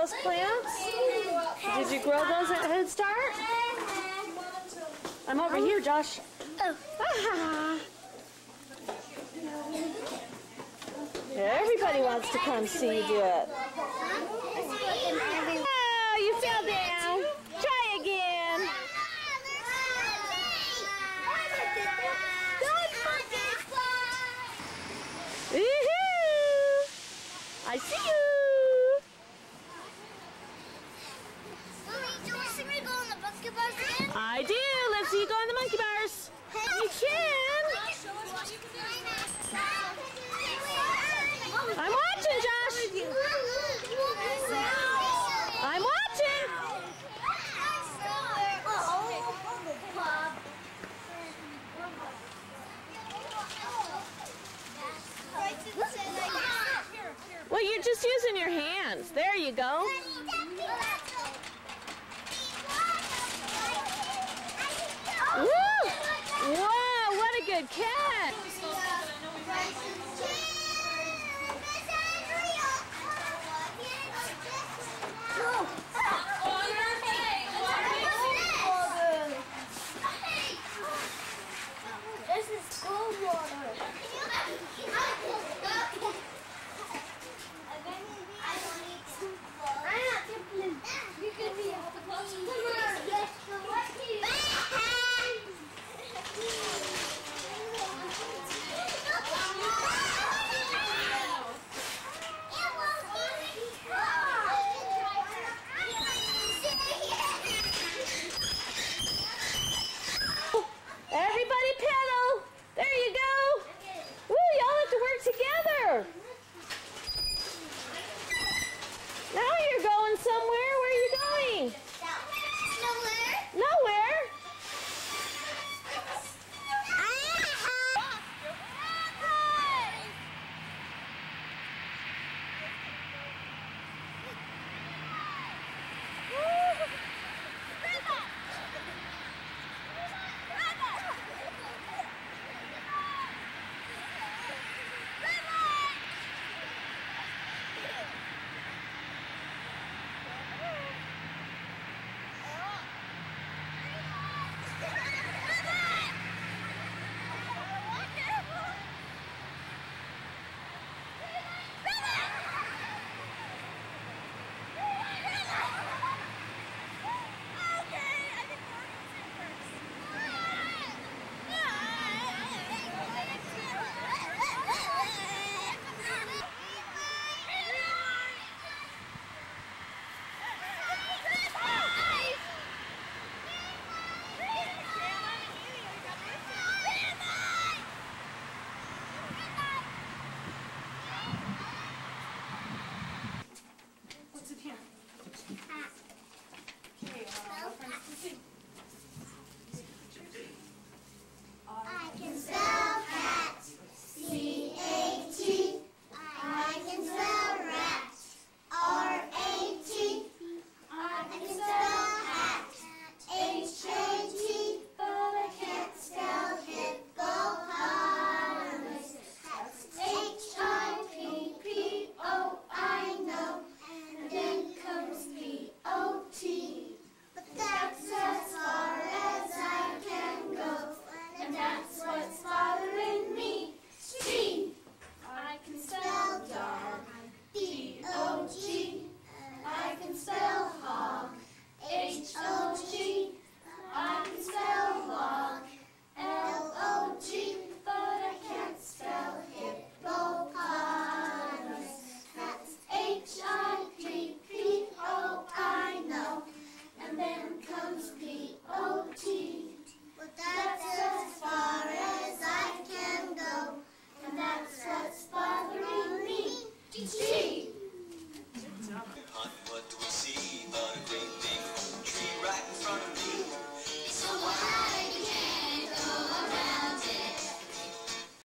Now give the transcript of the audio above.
those plants? Did you grow those at Head Start? I'm over here, Josh. Oh. Everybody wants to come see you do it. Oh, you fell down. Try again. Woohoo! I see you. I do. Let's see you go on the monkey bars. You can. I'm watching, Josh. I'm watching. Well, you're just using your hands. There you go. good catch. Everybody pedal. There you go. Woo, y'all have to work together.